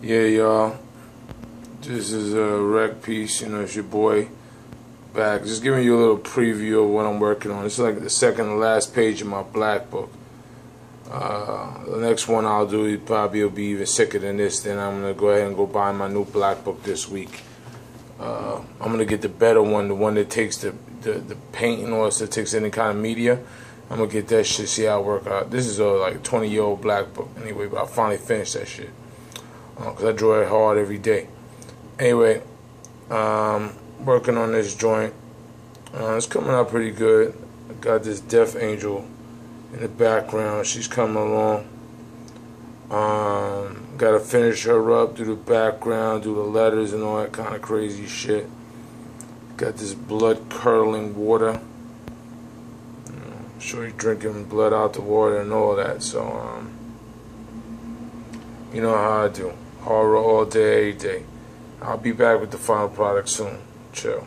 Yeah, y'all. This is a rec piece. You know, it's your boy back. Just giving you a little preview of what I'm working on. It's like the second to last page of my black book. Uh, the next one I'll do probably will be even sicker than this. Then I'm gonna go ahead and go buy my new black book this week. Uh, I'm gonna get the better one, the one that takes the the, the painting or that takes any kind of media. I'm gonna get that shit. See how it work out. This is a like 20 year old black book anyway, but I finally finished that shit because uh, I draw it hard every day. Anyway, um, working on this joint. Uh, it's coming out pretty good. I got this Death Angel in the background. She's coming along. Um, got to finish her up, do the background, do the letters and all that kind of crazy shit. Got this blood curdling water. I'm sure you're drinking blood out the water and all that. So, um, you know how I do horror all day, day. I'll be back with the final product soon. Chill.